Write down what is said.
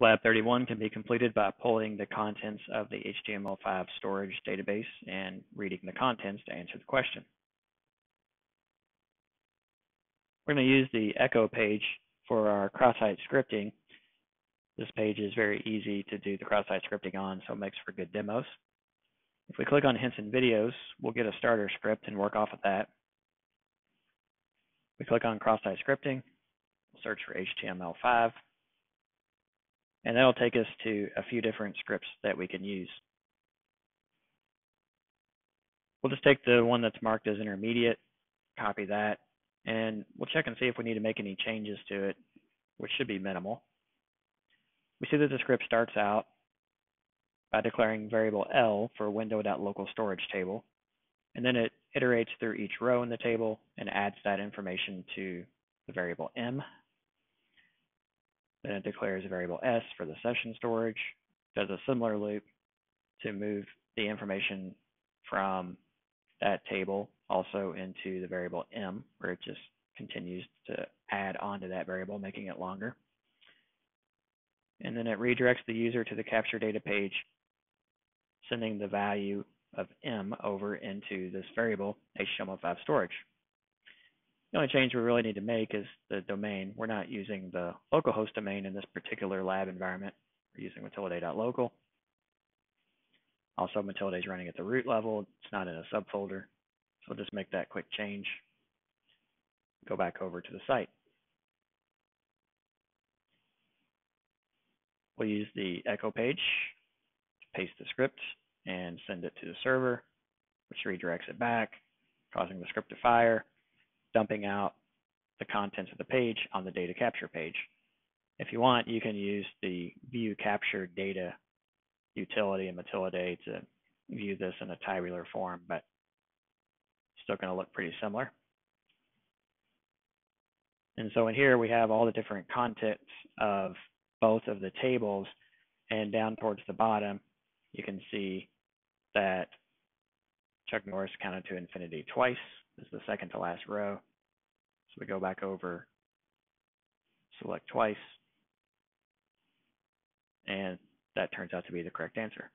Lab 31 can be completed by pulling the contents of the HTML5 storage database and reading the contents to answer the question. We're going to use the echo page for our cross-site scripting. This page is very easy to do the cross-site scripting on, so it makes for good demos. If we click on hints and Videos, we'll get a starter script and work off of that. We click on cross-site scripting, search for HTML5, and that'll take us to a few different scripts that we can use. We'll just take the one that's marked as intermediate, copy that, and we'll check and see if we need to make any changes to it, which should be minimal. We see that the script starts out by declaring variable L for window.local storage table, and then it iterates through each row in the table and adds that information to the variable M then it declares a variable S for the session storage, does a similar loop to move the information from that table also into the variable M, where it just continues to add on to that variable, making it longer. And then it redirects the user to the capture data page, sending the value of M over into this variable HTML5 storage. The only change we really need to make is the domain. We're not using the localhost domain in this particular lab environment. We're using matilda.local. Also, Matilda is running at the root level. It's not in a subfolder. So we'll just make that quick change. Go back over to the site. We'll use the echo page to paste the script and send it to the server, which redirects it back, causing the script to fire dumping out the contents of the page on the data capture page. If you want, you can use the view capture data utility in Matilda to view this in a tabular form, but still going to look pretty similar. And so in here we have all the different contents of both of the tables and down towards the bottom you can see that Chuck Norris counted to infinity twice This is the second to last row. So we go back over, select twice, and that turns out to be the correct answer.